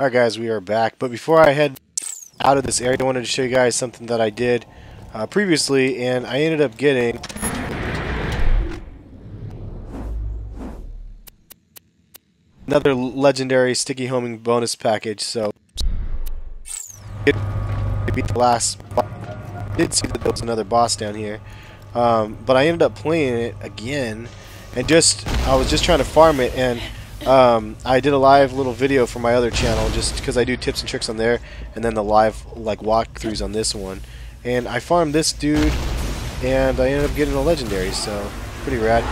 Alright guys, we are back. But before I head out of this area, I wanted to show you guys something that I did uh, previously, and I ended up getting another legendary sticky homing bonus package. So, it beat the last. I did see that there was another boss down here, um, but I ended up playing it again, and just I was just trying to farm it and. Um, I did a live little video for my other channel just because I do tips and tricks on there and then the live like walkthroughs on this one. And I farmed this dude and I ended up getting a legendary so pretty rad.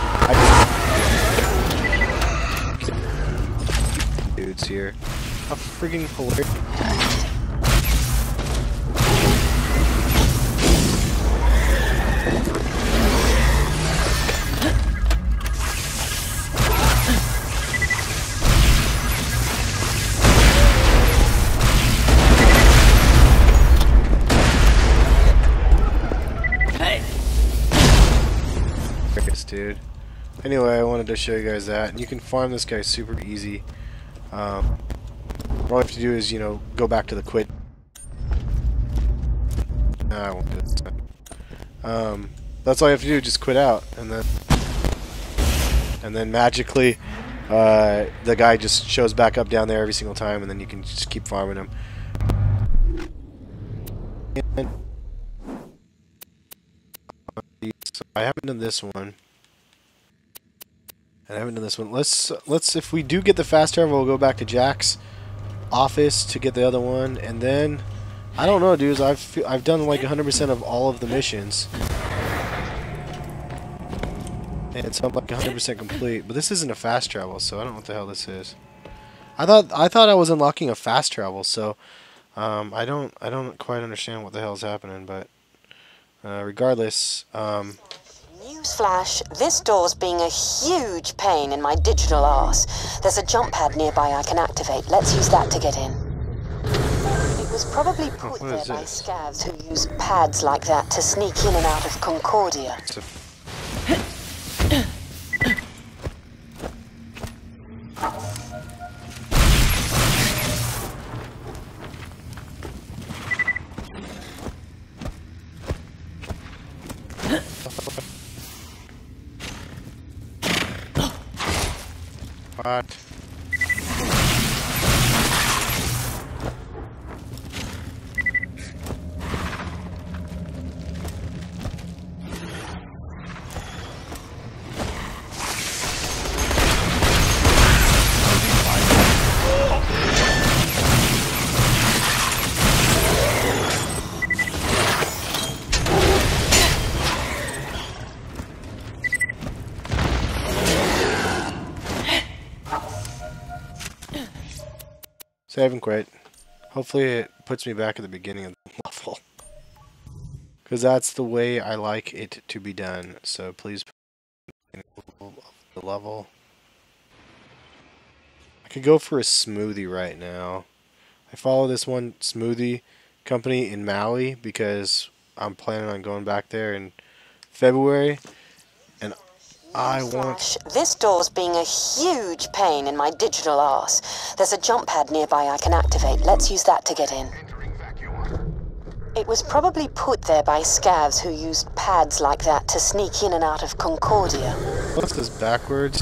Dudes here. How freaking hilarious to show you guys that. And you can farm this guy super easy. Um, all you have to do is, you know, go back to the quit. I won't do this. Um, that's all you have to do, just quit out. And then, and then magically, uh, the guy just shows back up down there every single time, and then you can just keep farming him. And, so I haven't done this one. I haven't done this one. Let's let's if we do get the fast travel, we'll go back to Jack's office to get the other one, and then I don't know, dudes. I've I've done like 100% of all of the missions, and so I'm like 100% complete. But this isn't a fast travel, so I don't know what the hell this is. I thought I thought I was unlocking a fast travel, so um, I don't I don't quite understand what the hell is happening. But uh, regardless. Um, Newsflash, this door's being a huge pain in my digital arse. There's a jump pad nearby I can activate. Let's use that to get in. It was probably put there by scavs who use pads like that to sneak in and out of Concordia. Save and quit. Hopefully it puts me back at the beginning of the level. Because that's the way I like it to be done. So please the level. I could go for a smoothie right now. I follow this one smoothie company in Maui because I'm planning on going back there in February. And I want... This door's being a huge pain in my digital arse. There's a jump pad nearby I can activate. Let's use that to get in. It was probably put there by scavs who used pads like that to sneak in and out of Concordia. What's this backwards?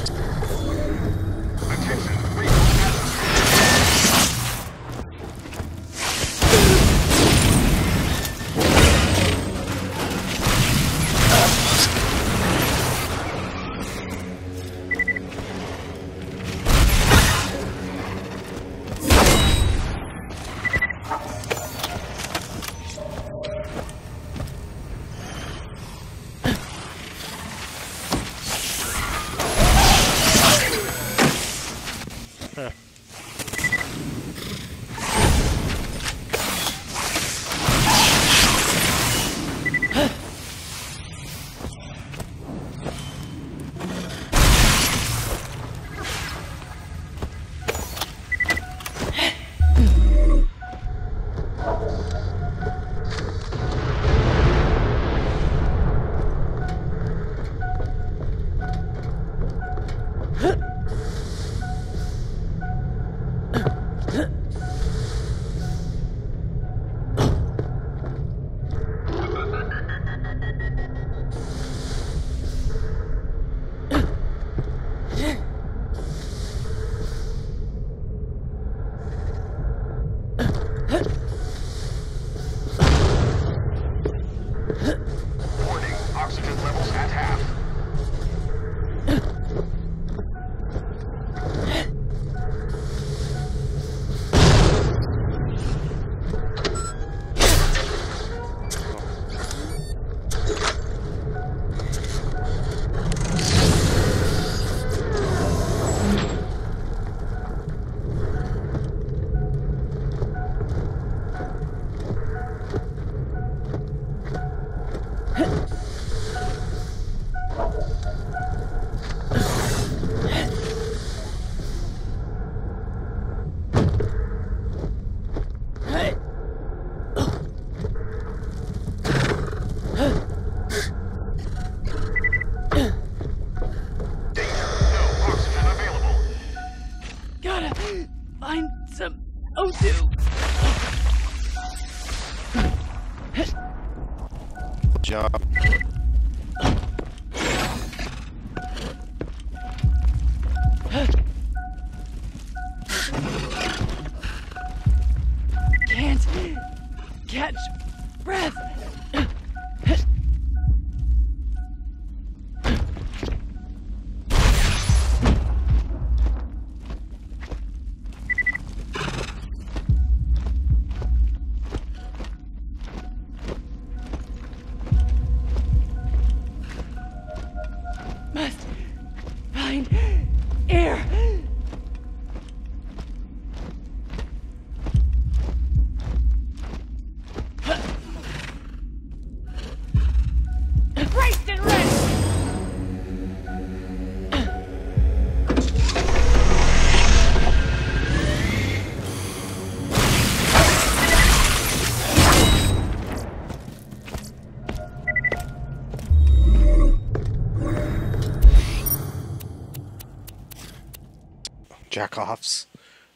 Jack offs.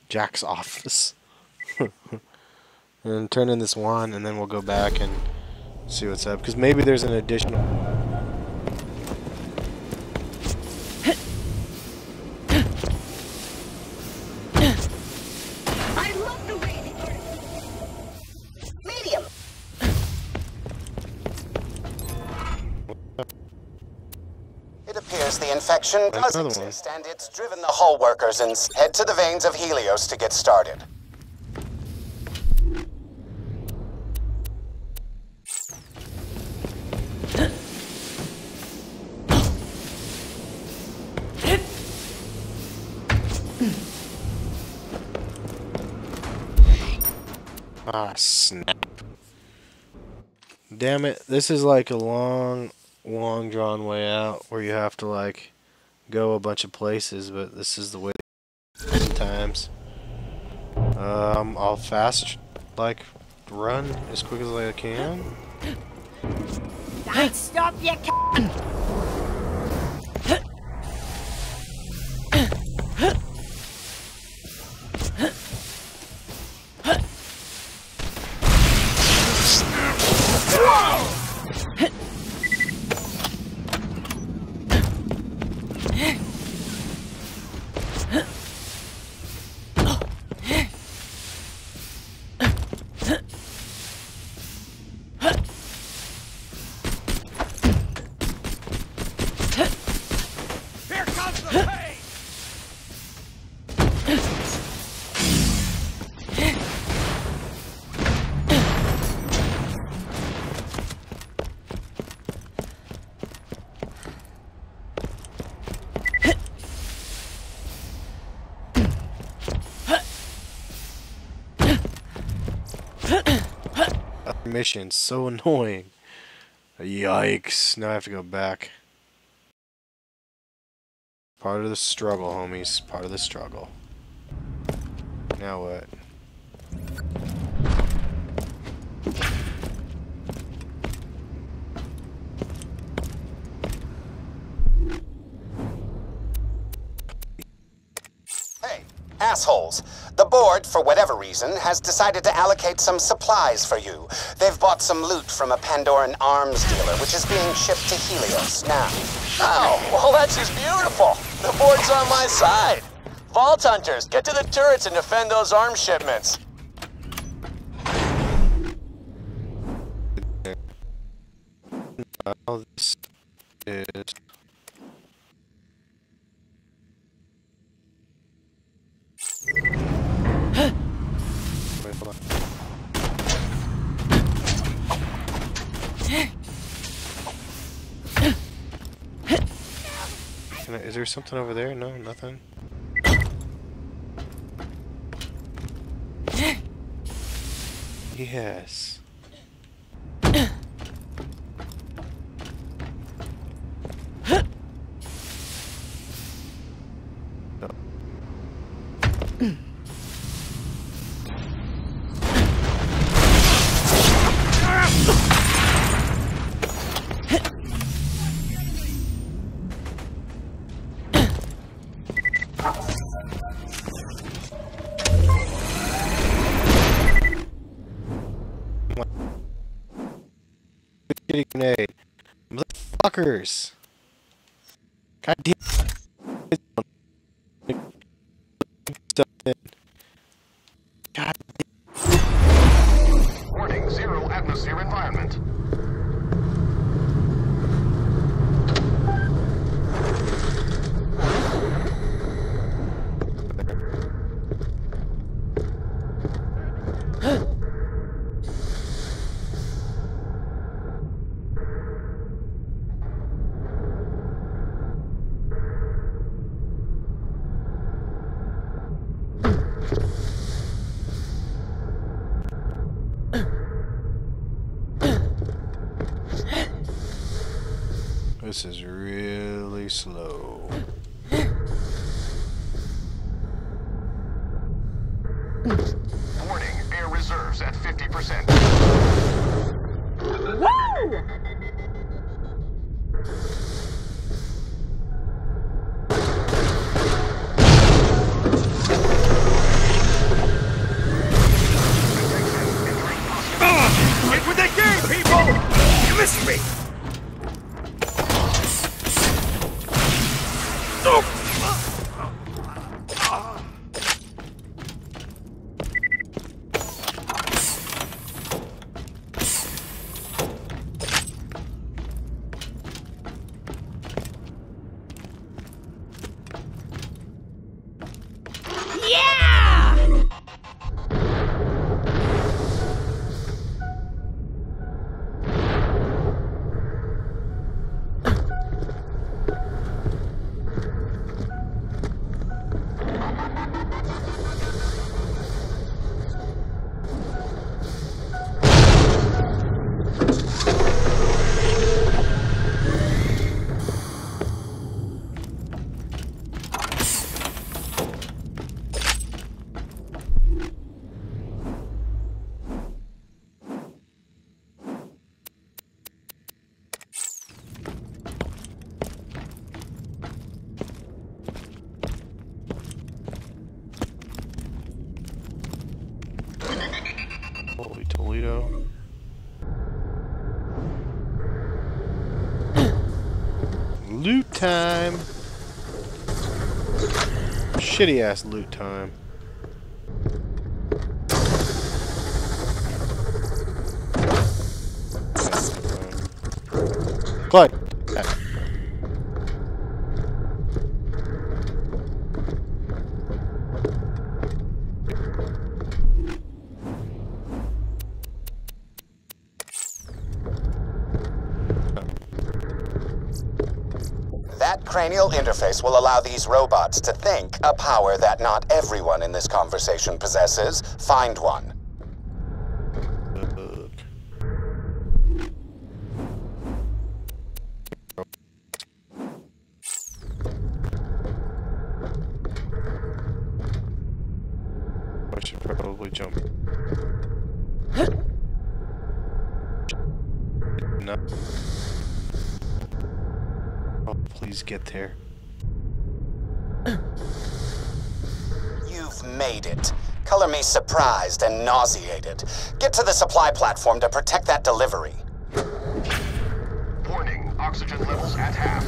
Jack's office. and turn in this one, and then we'll go back and see what's up. Because maybe there's an additional. Infection does another one. and it's driven the hull workers and head to the veins of Helios to get started. Ah, snap. Damn it. This is like a long, long drawn way out where you have to, like, go a bunch of places, but this is the way sometimes. Um, I'll fast, like, run as quick as I can. Don't stop, you Mission so annoying. Yikes. Now I have to go back. Part of the struggle, homies. Part of the struggle. Now what? Hey, assholes. The board, for whatever reason, has decided to allocate some supplies for you. They've bought some loot from a Pandoran arms dealer, which is being shipped to Helios now. Oh, well, that's just beautiful. The board's on my side. Vault hunters, get to the turrets and defend those arms shipments. Now this is. there something over there? No, nothing. Yes. no. Motherfuckers. God damn. Stuff in. God Warning, zero atmosphere environment. This is really slow. Time! Shitty ass loot time. Clyde! Ah. That cranial interface will allow these robots to think, a power that not everyone in this conversation possesses. Find one. Color me surprised and nauseated. Get to the supply platform to protect that delivery. Warning, oxygen levels at half.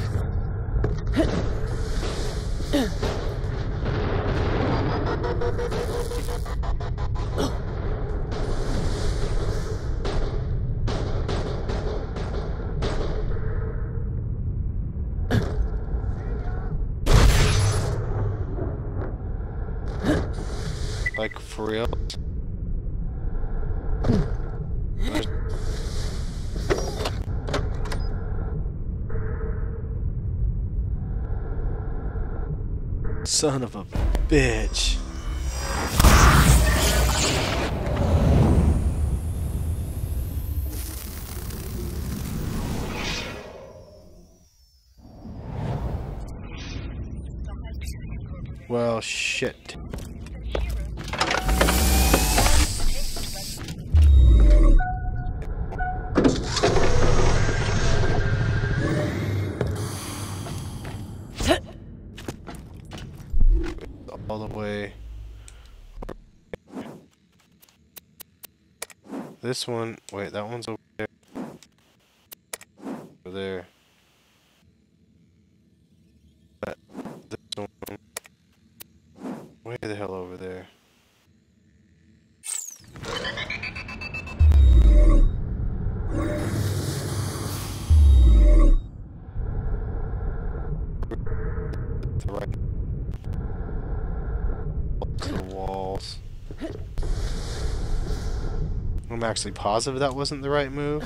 For real? Son of a bitch. Well, shit. this one, wait, that one's over there. Over there. Actually positive that wasn't the right move.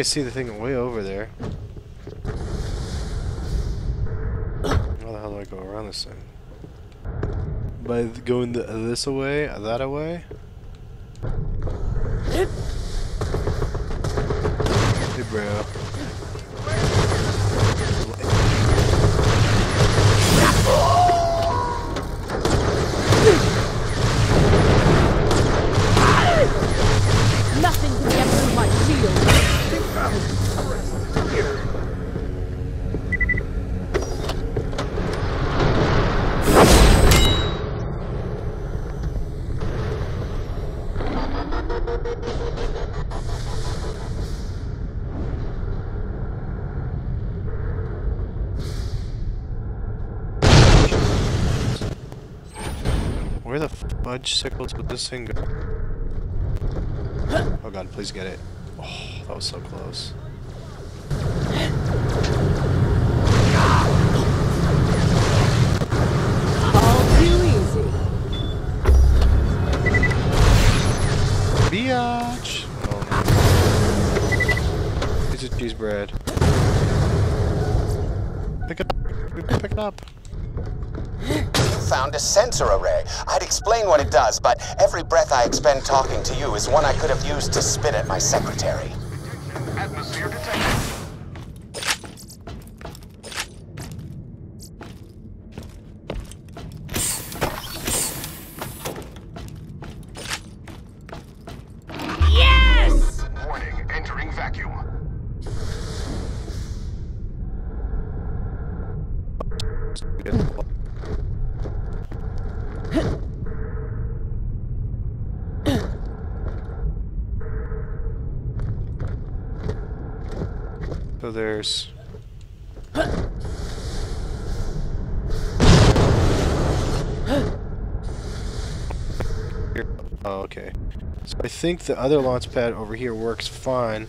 I see the thing way over there. How the hell do I go around this thing? By going the, this away, that away? Sickles this thing go? Oh god, please get it. Oh, that was so close. Biatch! Oh. Piece cheese bread. Pick it up. Pick it up. Sensor array. I'd explain what it does, but every breath I expend talking to you is one I could have used to spit at my secretary. There's. Here- Oh, okay. So I think the other launch pad over here works fine.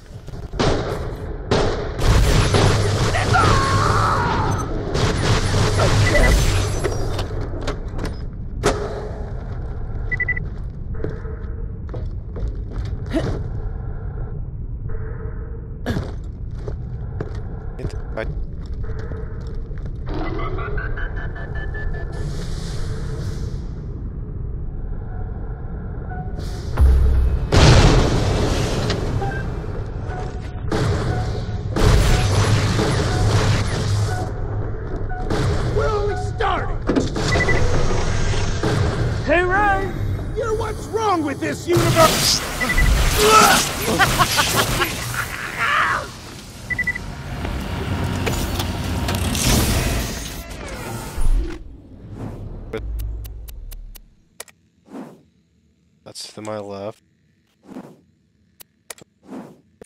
That's to my left.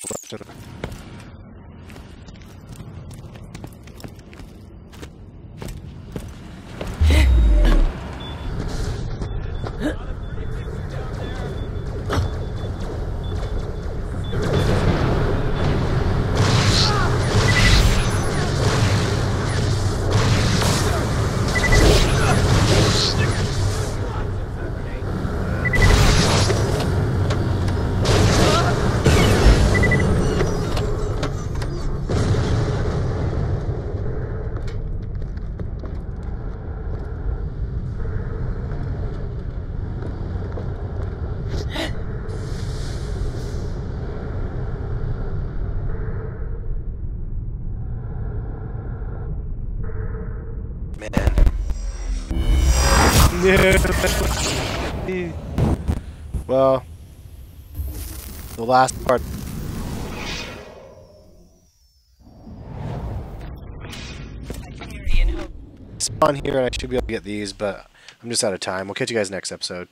Left last part. Spawn here, and I should be able to get these, but I'm just out of time. We'll catch you guys next episode.